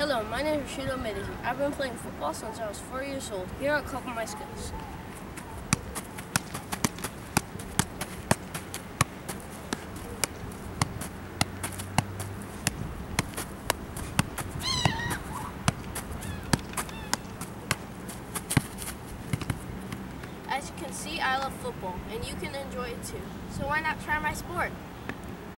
Hello, my name is Rasheed Omidiji. I've been playing football since I was four years old. Here are a couple of my skills. As you can see, I love football, and you can enjoy it too. So why not try my sport?